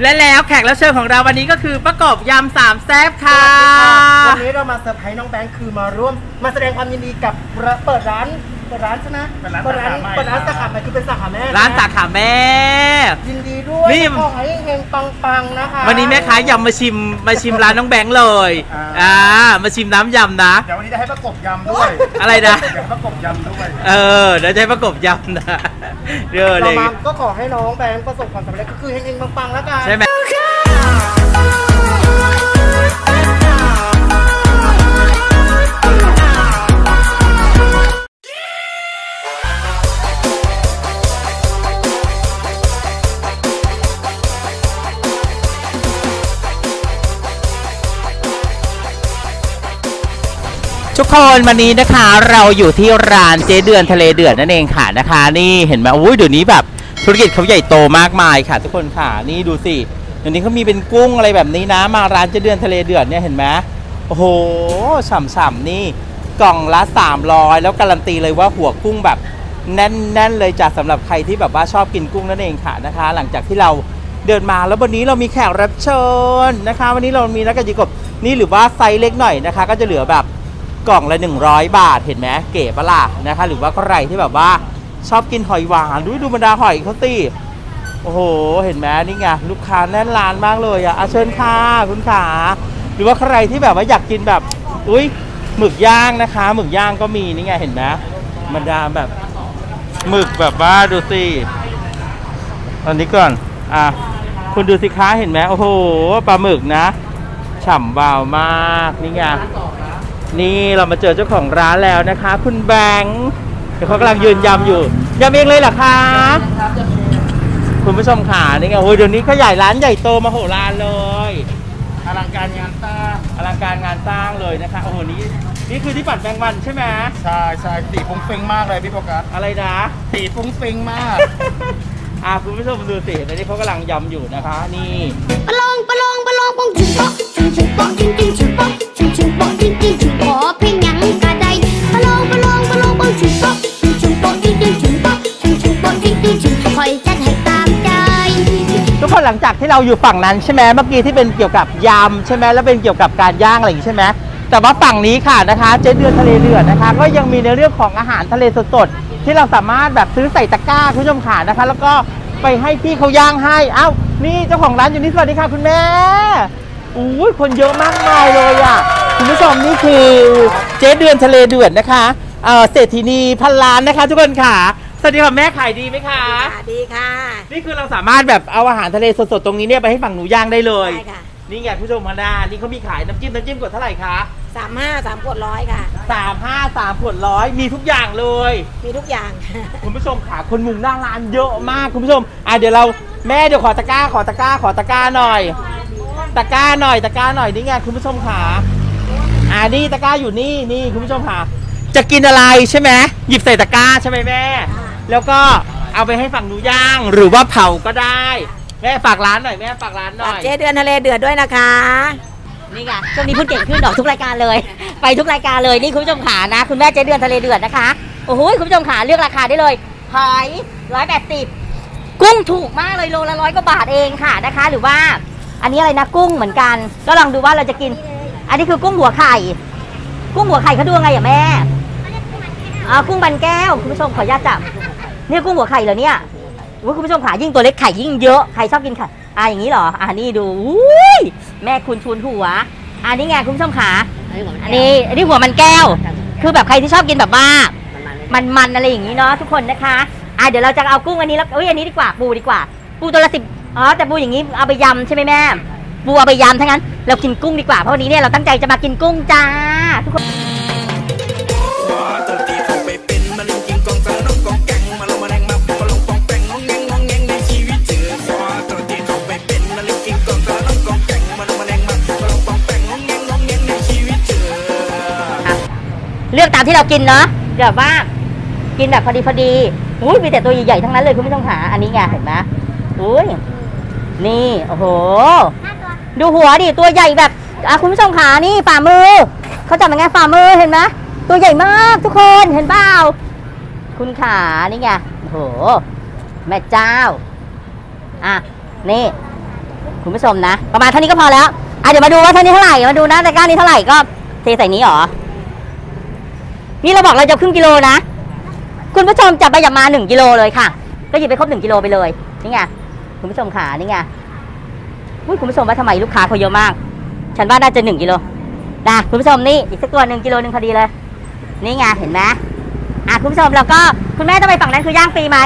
และแล้วแขกรับเชิญของเราวันนี้ก็คือประกอบยำสามแซบค่ะ วันนี้เรามาเซอร์ไพรส์น้องแบงค์คือมาร่วม มาแสดงความยินดีกับระเปิดร้าน เปิดร้านใช่ไหมเปิดร้านเปิดร้านสาขาใหม่เปิดร้านสาขาใหม่คือเป็นสาขาแม่ร้านสาขาแม่ ยินดีด้วยนี่ ขอให้เฮงๆปังๆนะคะวันนี้แม่ค้ายำมาชิมมาชิมร้านน้องแบงค์เลยอ่าอ่ามาชิมน้ำยำนะ เดี๋ยววันนี้จะให้ประกบยำด้วยอะไรนะเดี๋ยวประกบยำด้วยเออเดี๋ยวจะให้ประกบยำนะเดี๋ยวเลเรายมาก็ขอให้น้องแบงค์ประสบความสำเร็จก็คือเฮงๆปังๆแล้วกันใช่ไหม ทุกคนวันนี้นะคะเราอยู่ที่ร้านเจ๊เดือนทะเลเดือดนั่นเองค่ะนะคะ นี่เห็นไหมอุ้ยเดี๋ยวนี้แบบธุรกิจเขาใหญ่โตมากมายค่ะ ทุกคนค่ะนี่ดูสิเดี๋ยวนี้เขามีเป็นกุ้งอะไรแบบนี้นะ มาร้านเจ๊เดือนทะเลเดือดเนี่ยเห็นไหมโอ้โหฉ่ำๆนี่กล่องละ 300 แล้วการันตีเลยว่าหัวกุ้งแบบแน่นๆเลยจ้ะสำหรับใครที่แบบว่าชอบกินกุ้งนั่นเองค่ะนะคะ หลังจากที่เราเดินมาแล้ววันนี้เรามีแขกรับเชิญนะคะ วันนี้เรามีนักการยิกบนี่หรือว่าไซส์เล็กหน่อยนะคะ ก็จะเหลือแบบ กล่องละ 100 บาทเห็นไหมเก๋ปะล่ะนะคะ หรือว่าใครที่แบบว่าชอบกินหอยหวานดูดูบรรดาหอยเขาสิโอ้โห เห็นไหมนี่ไงลูกค้าแน่นร้านมากเลยอะเชิญค่ะคุณขาหรือว่าใครที่แบบว่าอยากกินแบบอุ้ยหมึกย่างนะคะหมึกย่างก็มีนี่ไงเห็นไหมบรรดาแบบหมึกแบบว่าดูสิอันนี้ก่อนอะคุณดูสิคะเห็นไหมโอ้โหปลาหมึกนะ ฉ่ำวามากนี่ไง นี่เรามาเจอเจ้าของร้านแล้วนะคะ คุณแบงค์เดี๋ยวเขากำลังยืนยำอยู่ยำเองเลยเหรอคะคุณผู้ชมขานี่ไงโอ้ยเดี๋ยวนี้เขาใหญ่ร้านใหญ่โตมาโหฬารเลยอลังการงานสร้างอลังการงานสร้างเลยนะคะโอ้โหนี่นี่คือที่ปัดแบงวันใช่ไหมใช่ใช่สีฟุ้งฟิ้งมากเลยพี่โฟกัสอะไรนะสีฟุ้งฟิ้งมาก อ่าคุณผู้ชมดูสิตอนนี้เขากำลังยำอยู่นะคะ นี่ ปะลองปะลองปะลองปองถึงปอกถึงถึงปอกจริงจริงถึงปอกถึงถึงปอกจริงจริงถึงขอเพียงหยังกะได้ปะลองปะลองปะลองปองถึงปอกถึงถึงปอกจริงจริงถึงปอกถึงถึงปอกจริงจริงถึงคอยจัดให้ตามใจ ทุกคนหลังจากที่เราอยู่ฝั่งนั้นใช่ไหมเมื่อกี้ที่เป็นเกี่ยวกับยำใช่ไหมแล้วเป็นเกี่ยวกับการย่างอะไรอย่างงี้ใช่ไหมแต่ว่าฝั่งนี้ค่ะนะคะ เจ๊เดือนทะเลเดือดนะคะ ก็ยังมีในเรื่องของอาหารทะเลสดๆ ที่เราสามารถแบบซื้อใส่ตะกร้าคุณผู้ชมขานะคะ แล้วก็ไปให้พี่เขาย่างให้เอ้านี่เจ้าของร้านอยู่นี่สวัสดีค่ะคุณแม่อุ้ยคนเยอะมากมายเลยอะคุณผู้ชมนี่คือเจ๊เดือนทะเลเดือดนะคะเอ่อเศรษฐีนีพันล้านนะคะ ทุกคนค่ะสวัสดีค่ะแม่ขายดีไหมคะค่ะดีค่ะ นี่คือเราสามารถแบบเอาอาหารทะเลสดๆตรงนี้เนี่ยไปให้ฝั่งหนูย่างได้เลยได้ค่ะนี่ไงผู้ชมมาดานี่เขามีขายน้ำจิ้มน้ำจิ้มกดเท่าไหร่คะ สามห้าสามขวดร้อยค่ะ สามห้าสามขวดร้อยมีทุกอย่างเลย มีทุกอย่าง คุณผู้ชมขาคนมุงหน้าร้านเยอะมากคุณผู้ชมอะเดี๋ยวเราแม่เดี๋ยวขอตะกร้าขอตะกร้าขอตะกร้าหน่อย ตะกร้าหน่อยตะกร้าหน่อยนี่ไงคุณผู้ชมขาอ่านี่ตะกร้าอยู่นี่นี่คุณผู้ชมขาจะกินอะไรใช่ไหมหยิบใส่ตะกร้าใช่ไหมแม่ แล้วก็เอาไปให้ฝั่งหนูย่างหรือว่าเผาก็ได้ แม่ฝากร้านหน่อยแม่ฝากร้านหน่อย เจ๊เดือนทะเลเดือดด้วยนะคะ นี่ไงช่วงนี้พูดเก่งขึ้นดอกทุกรายการเลย ไปทุกรายการเลยนี่คุณผู้ชมขานะ คุณแม่เจ๊เดือนทะเลเดือดนะคะโอ้โหคุณผู้ชมขาเลือกราคาได้เลยหอยร้อยแปดสิบกุ้งถูกมากเลยโลละร้อยกว่าบาทเองค่ะนะคะ หรือว่า อันนี้อะไรนะกุ้งเหมือนกันก็ลองดูว่าเราจะกิน อันนี้คือกุ้งหัวไข่ กุ้งหัวไข่เขาดูยังไงอะแม่อ่ากุ้งบันแก้วคุณผู้ชมขออนุญาตจับเนี่ยกุ้งหัวไข่เหรอเนี่ยอุ๊ยคุณผู้ชมขายิ่งตัวเล็กไข่ยิ่งเยอะใครชอบกินไข่ อ่าอย่างนี้เหรอ อ่านี่ดูอุ้ยแม่คุณชูนหัวอันนี้ไงคุณผู้ชมขาอันนี้อันนี้หัวมันแก้ว คือแบบใครที่ชอบกินแบบว่า มันมันๆอะไรอย่างนี้เนาะทุกคนนะคะ อะเดี๋ยวเราจะเอากุ้งอันนี้แล้วเอ้ยอันนี้ดีกว่าปูดีกว่า ปูตัวละสิบอ๋อแต่ปูอย่างนี้เอาไปยำใช่ไหมแม่ปูเอาไปยำทั้งนั้น เรากินกุ้งดีกว่าเพราะวันนี้เนี่ยเราตั้งใจจะมากินกุ้งจ้าทุกคน เลือกตามที่เรากินเนาะแบบว่ากินแบบพอดีพอดีอุ้ยมีแต่ตัวใหญ่ๆทั้งนั้นเลยคุณผู้ชมขาอันนี้ไงเห็นไหมอุ้ยนี่โอ้โห ดูหัวดิตัวใหญ่แบบอะคุณผู้ชมขานี่ฝ่ามือเขาจับยังไงฝ่ามือเห็นไหมตัวใหญ่มากทุกคนเห็นเปล่าคุณขานี่ไงโอ้โห แม่เจ้าอะนี่ คุณผู้ชมนะ ประมาณเท่านี้ก็พอแล้วอะเดี๋ยวมาดูว่าเท่านี้เท่าไหร่มาดูนะตะกร้านี้เท่าไหร่ก็เทใส่นี้เหรอ นี่เราบอกเราจะครึ่งกิโลนะ คุณผู้ชมจับไปจับมาหนึ่งกิโลเลยค่ะ ก็หยิบไปครบหนึ่งกิโลไปเลยนี่ไงคุณผู้ชมขานี่ไงคุณผู้ชมว่าทำไมลูกค้าเขาเยอะมาก ฉันว่าน่าจะหนึ่งกิโลนะคุณผู้ชมนี่อีกสักตัวหนึ่งกิโลหนึ่งพอดีเลย นี่ไงเห็นไหมอะคุณผู้ชมแล้วก็คุณแม่ต้องไปฝั่งนั้นคือย่างฟรีไหม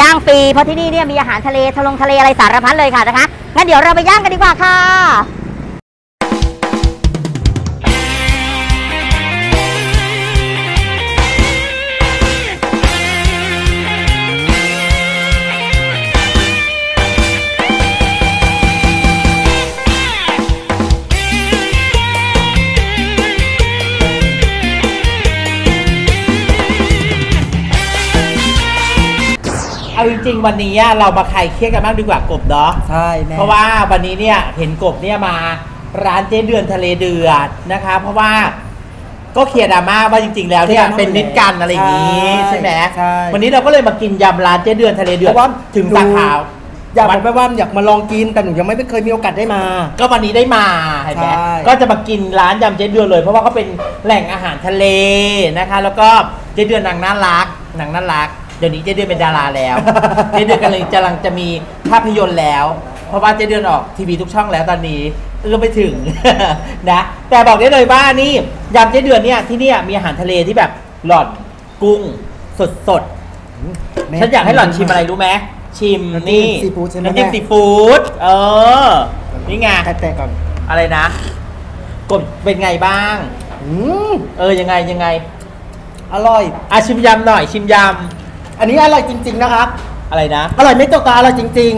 ย่างฟรีเพราะที่นี่เนี่ยมีอาหารทะเลทะลงทะเลอะไรสารพัดเลยค่ะนะคะงั้นเดี๋ยวเราไปย่างกันดีกว่าค่ะ เอาจริงๆ วันนี้อะเรามาใครเครียดกันบ้างดีกว่ากบเนาะใช่แม่เพราะว่าวันนี้เนี่ยเห็นกบเนี่ยมาร้านเจ๊เดือนทะเลเดือดนะคะ เพราะว่าก็เคลียร์ดราม่าว่าจริงๆ แล้วเนี่ยเป็นนิดกันอะไรอย่างนี้ใช่ไหมใช่วันนี้เราก็เลยมากินยำร้านเจ๊เดือนทะเลเดือดเพราะว่าถึงสาขาอยากบอกไปว่าอยากมาลองกินแต่หนูยังไม่เคยมีโอกาสได้มา ก็วันนี้ได้มาเห็นไหมใช่ก็จะมากินร้านยำเจ๊เดือนเลย เพราะว่าเขาเป็นแหล่งอาหารทะเลนะคะ แล้วก็เจ๊เดือนนางน่ารักนางน่ารัก เดี๋ยวนี้เจ๊เดือนเป็นดาราแล้วเจ๊เดือนกำลังกำลังจะมีภาพยนตร์แล้ว เพราะว่าเจ๊เดือนออกทีวีทุกช่องแล้วตอนนี้เอื้อมไปถึง นะแต่บอกได้เลยว่านี่ยำเจ๊เดือนเนี่ยที่เนี่ยมีอาหารทะเลที่แบบหลอดกุ้งสดสดๆแม่ฉันอยากให้หล่อนชิมอะไรรู้ไหมชิมนี่น้ำจิ้มซีฟู้ดใช่ไหมน้ำจิ้มแม่ซีฟู้ดเออ นี่ไงแตะๆก่อนอะไรนะกดเป็นไงบ้างอืมเออยังไงยังไง อร่อยอะชิมยำหน่อยชิมย อันนี้อร่อยจริง ๆ นะครับำอะไรนะอร่อยไม่ตกตาอร่อยจริง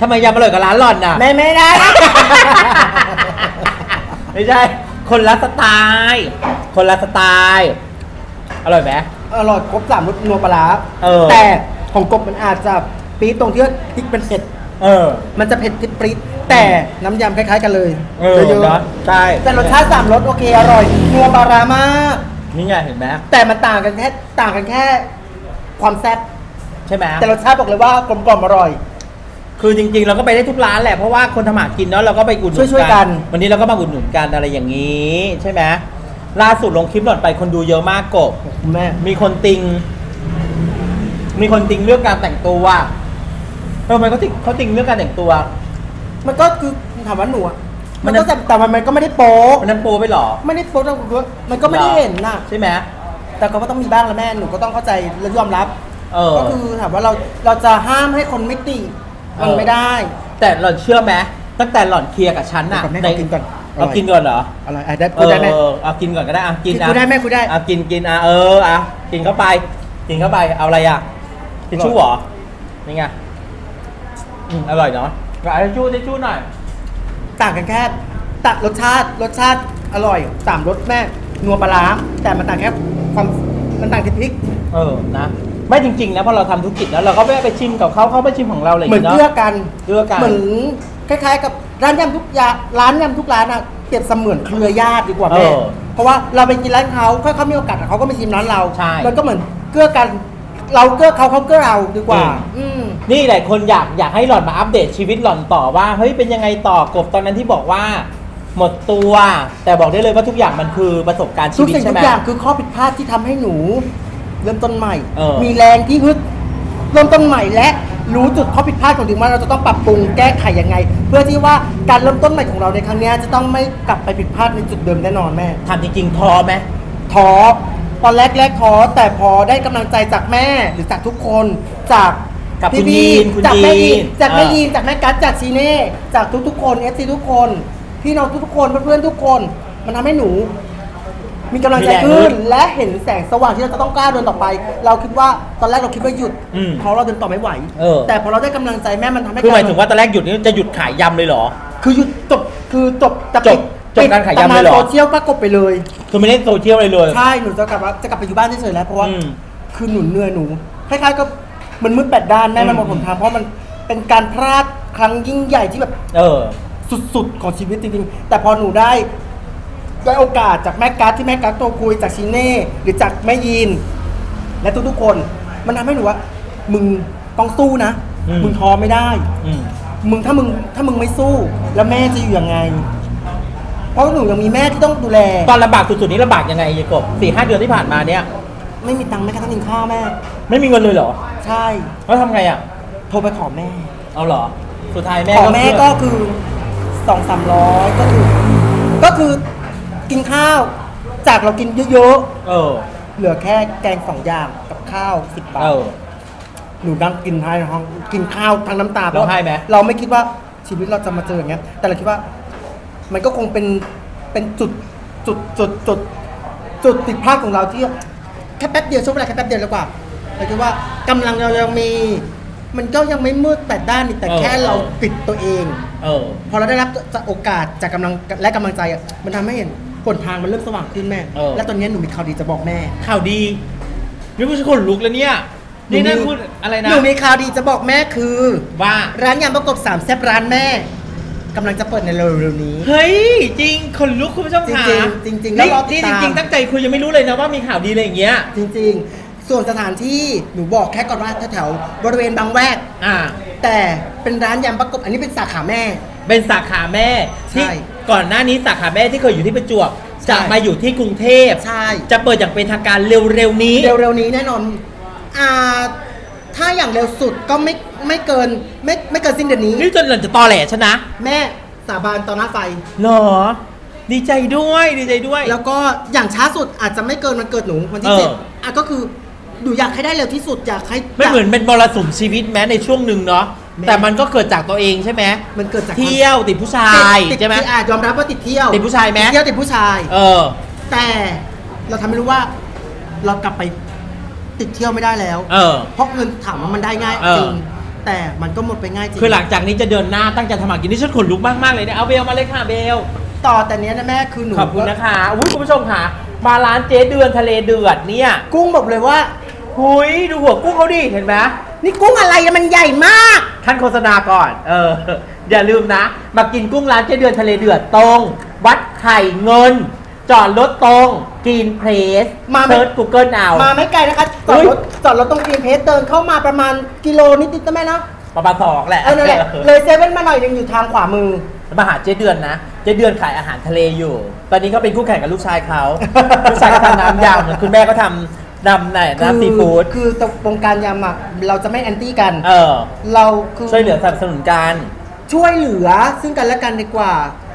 ทำไมยำอร่อยกับร้านหล่อนน่ะๆแม่ไม่ได้ ไม่ใช่ คนละสไตล์ คนละสไตล์ อร่อยไหม อร่อยครบสามรสนัวปลาร้าเออ แต่ของกบมันอาจจะปี๊ดตรงที่ว่าพริกเป็นเผ็ด เออ มันจะเผ็ดปรี๊ดแต่น้ำยำคล้าย ๆ กันเลยเออเยอะนะใช่ๆแต่รสชาติสามรสโอเคอร่อยนัวปลาร้ามาก นี่ไงเห็นไหมแต่มันต่างกันแค่ต่างกันแค่ ความแซ่บใช่ไหมแต่รสชาติบอกเลยว่ากลมกล่อมอร่อย คือจริง ๆ เราก็ไปได้ทุกร้านแหละเพราะว่าคนทำหากินเนาะเราก็ไปอุดหนุนช่วยๆกัน วันนี้เราก็มาอุดหนุนกันอะไรอย่างนี้ ใช่ไหมล่าสุดลงคลิปหล่อนไปคนดูเยอะมากกบคุณแม่มีคนติง มีคนติงเรื่องการแต่งตัวทำไมเขาติงเขาติงเรื่องการแต่งตัว มันก็คือถามว่าหนูอะมัมันนก็แต่แต่มันก็ไม่ได้โป๊ะมันนั้นโปรไปเหรอ ไม่ได้โป๊ะแต่ว่ามันก็ไม่ได้เห็นน่ะ ใช่ไหม แต่ก็ต้องมีบ้างละแม่หนูก็ต้องเข้าใจและยอมรับ เออ ก็คือถามว่าเราเราจะห้ามให้คนไม่ติมันเออไม่ได้ แต่หล่อนเชื่อไหมตั้งแต่หล่อนเคลียร์กับฉันน่ะเดี๋ยวก่อนแม่ขอกินก่อนอร่เอาอยกินก่อนเหรออะไรอะได้เอพูดได้ไหมอเอากินก่อนก็ได้อะกินอะคุยได้ไหมคุยได้ อะกินกินอะเอออะกินเข้าไป กินเข้าไปเอาอะไรอะทิชชู่เหรอนี่ไงอืมอร่อยเนาะเอาทิชชู่ทิชชู่หน่อย ต่างกันแค่ตัดรสชาติรสชาติอร่อยสามรสแม่นัวปลาร้าแต่มันต่างแค่ ความมันต่างที่พริก เออนะไม่จริงๆนะพอเราทำธุรกิจแล้วเราก็ไม่ไปชิมกับเขาเขาไปชิมของเราอะไรอย่างเหมือนเงี้ยเอื้อเนาะกันเอื้อกัน เหมือนคล้ายๆกับร้านยำทุกยาร้านยำทุกร้านอะเปรียบเสมือนเครือญาติดีกว่าแม่เออเพราะว่าเราไปกินร้านเขาถ้าเขามีโอกาสเขาก็มาชิมร้านเรา ใช่มันก็เหมือนเกื้อกัน เราเกื้อเขาเขาเกื้อเราดีกว่า อืม อืม นี่หลายคนอยากอยากให้หล่อนมาอัปเดตชีวิตหล่อนต่อว่าเฮ้ยเป็นยังไงต่อกบตอนนั้นที่บอกว่า หมดตัว แต่บอกได้เลยว่าทุกอย่างมันคือประสบการณ์ชีทุกวิตสิ่งใช่ทุไหม กอย่างคือข้อผิดพลาดที่ทำให้หนู เริ่มต้นใหม่ เออ มีแรงที่ฮึดเริ่มต้นใหม่และรู้จุดข้อผิดพลาดของถึงว่าเราจะต้องปรับปรุงแก้ไขยังไง เพื่อที่ว่าการเริ่มต้นใหม่ของเราในครั้งเนี้ยจะต้องไม่กลับไปผิดพลาดในจุดเดิมแน่นอนแม่ ถามจริงๆท้อไหม ท้อตอนแรกแรกท้อแต่พอได้กำลังใจจากแม่หรือจากทุกคนจากกับคุณพี่ยีนๆคุณจากแม่ยียีนนจากแม่เออ ยีนจากแม่กัสจากชีเน่จากทุกๆคนเอฟซีทุกคน พี่น้องทุกๆคนเพื่อนๆทุกคน มันทำให้หนู มีกำลังใจขึ้น และเห็นแสงสว่างที่เราจะต้องกล้าเดินต่อไป เราคิดว่าตอนแรกเราคิดว่าหยุดอืมเพราะเราเดินต่อไม่ไหวเออ แต่พอเราได้กำลังใจแม่มันทำให้คือหมายถึงว่าตอนแรกหยุดนี่จะหยุดขายยำเลยเหรอ คือหยุดจบคือจบจะจปิบดจบการขายยำเลยเหรอปิดตำนานโซเชียลก็กบไปเลย คือไม่ได้โซเชียลเลยเลย ใช่หนูจะกลับว่าจะกลับไปอยู่บ้านเฉยๆแล้วเพราะว่าอืมคือหนูเหนื่อยหนูคล้ายๆก็มันมืดแปดด้านแม่มันหมดอืมหนทางเพราะมันเป็นการพลาดครั้งยิ่งใหญ่ที่แบบ เออ สุดๆ ของชีวิตจริงๆ แต่พอหนูได้ได้โอกาสจากแม่กัสที่แม่กัสโตคุยจากชิเน่หรือจากแม่ยีน และทุกๆคน มันทำให้หนูว่า มึงต้องสู้นะ อืม มึงท้อไม่ได้ อืม มึงถ้ามึงถ้ามึงไม่สู้ แล้วแม่จะอยู่ยังไง เพราะหนูยังมีแม่ที่ต้องดูแล ตอนลำบากสุดๆนี้ลำบากยังไงยายกบสี่ห้าเดือนที่ผ่านมาเนี่ย ไม่มีตังค์แม้กระทั่งกินข้าวแม่ ไม่มีเงินเลยเหรอ ใช่ แล้วทำไงอะ โทรไปขอแม่ เอาเหรอ สุดท้ายแม่ขอแม่เลืก็คือ สองสามร้อยก็คือก็คือกินข้าว จากเรากินเยอะเออ ๆ เหลือแค่แกงสองอย่างกับข้าวสิบบาเอทอหนูนั่งกินท้ายห้องกินข้าวทั้งน้ำตาร้องไห้ไหม เราไม่คิดว่าชีวิตเราจะมาเจออย่างเงี้ย แต่เราคิดว่า มันก็คงเป็นเป็นจุดจุดจุดจุดจุดติดพลาดของเราที่แค่แป๊บเดียวช่วงเวลาแค่แป๊บเดียวแล้วกว่าเราคิดว่ากำลังเรายังมี มันก็ยังไม่มืดแต่ด้านนี่แต่แค่เราปิดตัวเอง เออ พอเราได้รับ โอกาสจากกำลังและกำลังใจอะมันทำให้เห็นหนทางมันเริ่มสว่างขึ้นแม่ เออ และตอนนี้หนูมีข่าวดีจะบอกแม่ ข่าวดีนี่พูดคนลุกแล้วเนี่ยนี่นั่นพูดอะไรนะหนูมีข่าวดีจะบอกแม่คือ ว่า ร้านยำประกบสามแซ่บร้านแม่กำลังจะเปิดในเร็วๆนี้ เฮ้ย จริงคนลุกคุณผู้ชมค่ะจริงๆจริงๆแล้วนี่รอติดนี่ตาม จริงๆตั้งใจคุยยังไม่รู้เลยนะว่ามีข่าวดีอะไรอย่างเงี้ย จริงๆ ส่วนสถานที่หนูบอกแค่ก่อนว่าแถวๆบริเวณบางแวก อ่า แต่เป็นร้านยำประกบอันนี้เป็นสาขาแม่ เป็นสาขาแม่ที่ใช่ก่อนหน้านี้สาขาแม่ที่เคยอยู่ที่ประจวบใช่จะมาอยู่ที่กรุงเทพใช่ จะเปิดอย่างเป็นทางการเร็วๆนี้ เร็วๆนี้แน่นอนอ่าถ้าอย่างเร็วสุดก็ไม่ไม่เกินไม่ไม่เกินสิ้นเดือนนี้ นี่จนหล่อนจะตอแหลชนะแม่สาบานต่อหน้าไฟเหรอ ดีใจด้วยดีใจด้วย แล้วก็อย่างช้าสุดอาจจะไม่เกินวันเกิดหนูวันที่เออ เจ็ดอะก็คือหนูอยากให้ได้เร็วที่สุดอยากให้ไม่เหมือนเป็นมรสุมชีวิตแม้ในช่วงหนึ่งเนาะ แม่แต่มันก็เกิดจากตัวเองใช่ไหมมันเกิดจากเที่ยวติดผู้ชายติดใช่ไหมติดอะยอมรับว่าติดเที่ยวติดผู้ชายไหมติดเที่ยวติดผู้ชาย เออ แต่เราทำไม่รู้ว่า เรากลับไปติดเที่ยวไม่ได้แล้ว เออ เพราะเงินถามว่ามันได้ง่ายเออจริงแต่มันก็หมดไปง่ายจริงคือหลังจากนี้จะเดินหน้าตั้งใจทำมากินนี่ฉันขนลุกมากๆเลยเนี่ยเอาเบลมาเลยค่ะเบลต่อแต่เนี้ยนะแม่คือหนูขอบคุณนะคะอุ้ยคุณผู้ชมค่ะมาร้านเจ๊เดือนทะเลเดือดเนี่ย กุ้งบอกเลยว่าหุยดูหัวกุ้งเขาดิเห็นไหม นี่กุ้งอะไรอะมันใหญ่มาก ท่านโฆษณาก่อน เออ อย่าลืมนะ มากินกุ้งร้านเจ๊เดือนทะเลเดือดตรง วัดไข่เงิน จอดรถตรงกินเพลสมาไม่เซิร์ชกูเกิลเอา มาไม่ไกลนะคะจอดอุ๊ย รถจอดรถตรงกรีนเพสเดินเข้ามาประมาณกิโลนิดๆนะแม่เนาะประมาณสองแหละเออนั่นแหละเลยเซเว่นมาหน่อยยังอยู่ทางขวามือ มาหาเจ๊เดือนนะ เจ๊เดือนขายอาหารทะเลอยู่ ตอนนี้เขาเป็นคู่แข่งกับลูกชายเขา ลูกชายก็ทำน้ำยำคุณแม่ก็ทำ นำไหนน้ำซีฟู้ดคือคือวงการยำอะเราจะไม่แอนตี้กัน เออ เราคือช่วยเหลือสนับสนุนกันช่วยเหลือซึ่งกันและกันดีกว่า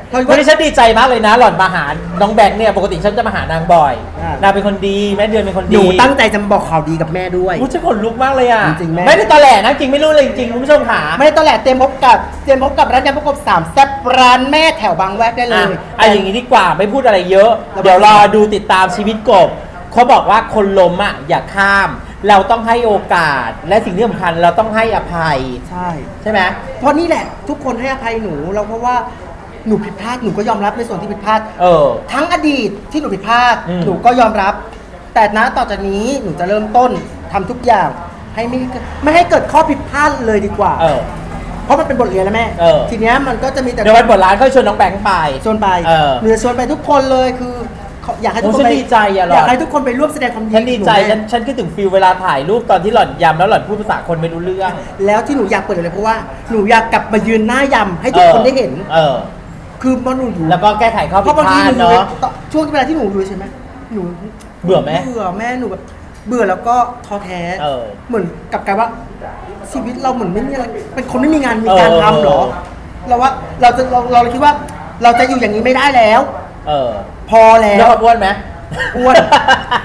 เพราะวันว่านี้ฉันดีใจมากเลยนะ หล่อนมาหา น้องแบงค์เนี่ย ปกติฉันจะมาหานางบ่อยอ่านนางเป็นคนดีแม่เดือนเป็นคนหดีนูตั้งใจจะมาบอกข่าวดีกับแม่ด้วยอู้ฉันขนลุกมากเลยอะ จริงๆแม่ไม่ได้ตอแหลนะจริงไม่รู้เลยจริงๆคุณผู้ชมขาไม่ได้ตอนแหลเตรียมพบกับเตรียมพบกับร้านยำประกบสามแซ่บร้านแม่แถวบางแวกได้เลอะยอะอย่างนี้ดีกว่าไม่พูดอะไรเยอะเราเดี๋ยวรอดูติดตามชีวิตกบ เขาบอกว่าคนล้มอะอย่าข้าม เราต้องให้โอกาส และสิ่งที่สำคัญเราต้องให้อภัย ใช่ ใช่ไหมเพราะนี่แหละ ทุกคนให้อภัยหนูเราเพราะว่าหนูผิดพลาดหนูก็ยอมรับในส่วนที่ผิดพลาด เออ ทั้งอดีตที่หนูผิดพลาดอืม หนูก็ยอมรับ แต่ณต่อจากนี้หนูจะเริ่มต้นทำทุกอย่าง ให้ไม่ไม่ให้เกิดข้อผิดพลาดเลยดีกว่า เออ เพราะมันเป็นบทเรียนแล้วแม่ เออ ทีเนี้ยมันก็จะมีแต่เดี๋ยววันเปิดร้านก็ชวนน้องแบงค์ไป ชวนไปเออหนูจะชวนไปทุกคนเลยคือ ขออยากให้ทุกคนโอ้ฉันไปดีใจอะหรออยากให้ทุกคนไปร่วมแสดงความยินฉันดีใจกับหฉันแม่ฉันคิดถึงฟิลเวลาถ่ายรูปตอนที่หล่อนยำแล้วหล่อนพูดภาษาคนไม่รู้เรื่องแล้วที่หนูอยากเปิดเลยเพราะว่าหนูอยากกลับมายืนหน้ายำให้ทุกคนได้เห็น เออ คือมันหนูอยู่แล้วก็แก้ไขข้อเพผิดราะบางพทีลาหดนูเนาะ ตอนช่วงเวลาที่หนูอยู่ใช่ไหมหนูเบื่อไหมเบื่อแม่หนูแบบเบื่อแล้วก็ท้อแท้เออเหมือนกับกลารว่า ชีวิตเราเหมือนไม่มีอะไรเป็นคนไม่มีงานมีการเออทำเหรอเราว่าเราจะเราเราคิดว่า เราจะอยู่อย่างนี้ไม่ได้แล้ว เออ พอแล้แล้ววก็อ้วนไหม อ้วน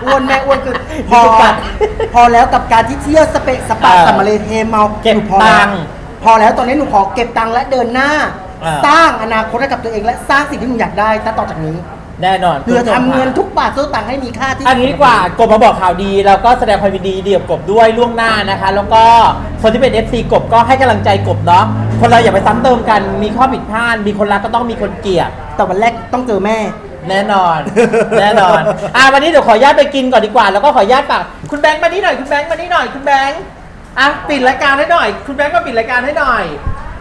อ้วนแม่อ้วนคือพอนี่คือการพอแล้วกับการที่เที่ยวสเปะสปาเออสัมมาเลเทเมาเก็บหนูพอแล้วตังค์พอแล้วตอนนี้หนูขอเก็บตังค์และเดินหน้า เออ สร้างอนาคตให้กับตัวเองและสร้างสิ่งที่หนูอยากได้ตั้งต่อจากนี้แน่นอนเพื่อคุณผู้ชมทำเงินค่ะทุกบาททุกสตังค์ให้มีค่าที่อันนี้ดีกว่ากบมาบอกข่าวดีแล้วก็แสดงความยินดีเดียวกบด้วยล่วงหน้านะคะ แล้วก็คนที่เป็น FC กบก็ให้กำลังใจกบเนาะคนเราอย่าไปซ้ำเติมกันมีข้อผิดพลาดมีคนรักก็ต้องมีคนเกลียด แต่วันแรกต้องเจอแม่ แน่นอน แน่นอน อะวันนี้เดี๋ยวขออนุญาตไปกินก่อนดีกว่า แล้วก็ขออนุญาตฝากคุณแบงค์มานี่หน่อย คุณแบงค์มานี่หน่อย คุณแบงค์ อะปิดรายการให้หน่อย คุณแบงค์มาปิดรายการให้หน่อย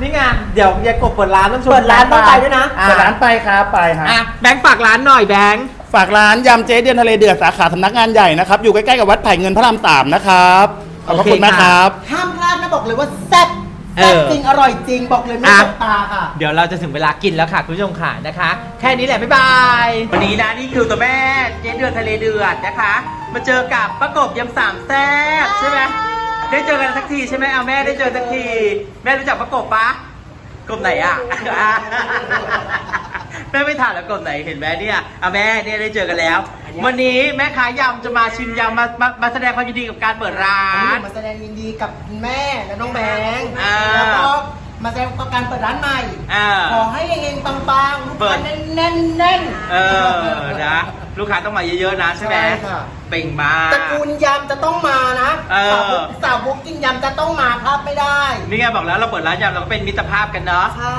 นี่ไง เดี๋ยวยายกบเปิดร้านต้องชวนเปิดร้านต้องไปด้วยนะอ่เปิดร้านไปครับไปฮะอะแบงค์ฝากร้านหน่อยแบงค์ ฝากร้านยำเจ๊เดือนทะเลเดือดสาขาสำนักงานใหญ่นะครับ อยู่ใกล้ๆกับวัดไผ่เงินพระรามสามนะครับ ขอบพระคุณโอเคค่ะนะครับ ห้ามพลาดนะบอกเลยว่าแซ่บ เอแซ่บอจริงอร่อยจริงบอกเลยไม่อะตกตาค่ะ เดี๋ยวเราจะถึงเวลากินแล้วค่ะ คุณผู้ชมค่ะนะคะ แค่นี้แหละ บ๊ายบาย วันนี้นะนี่คือตัวแม่เจ๊เดือนทะเลเดือดนะคะ มาเจอกับประกบยำสามแซ่บใช่ไหมได้เจอกันสักทีใช่ไหมเอาแม่ได้เจอสักที แม่รู้จักประกบปะ กบไหนอะแม่ไม่ถามแล้วกบไหนเห็นไหมเนี่ยเอาแม่เนี่ยได้เจอกันแล้ว วันนี้แม่ค้ายำจะมาชิมยำมามามาแสดงความยินดีกับการเปิดร้าอันนี้น มาแสดงยินดีกับคุณแม่และน้องแบงค์อ่า แล้วก็ มาแสดงการเปิดร้านใหม่อ่า ขอให้เองๆปังๆลูกเปิค้าด แน่นๆเออนะลูกค้าต้องมาเยอะๆนะใช่ไหมใช่ค่ะ เป่งมากตระกูลยำจะต้องมานะเออ สาวบุกกินยำจะต้องมาพลาดไม่ได้ นี่ไงบอกแล้วเราเปิดร้านยำเราก็เป็นมิตรภาพกันเนาะ ใช่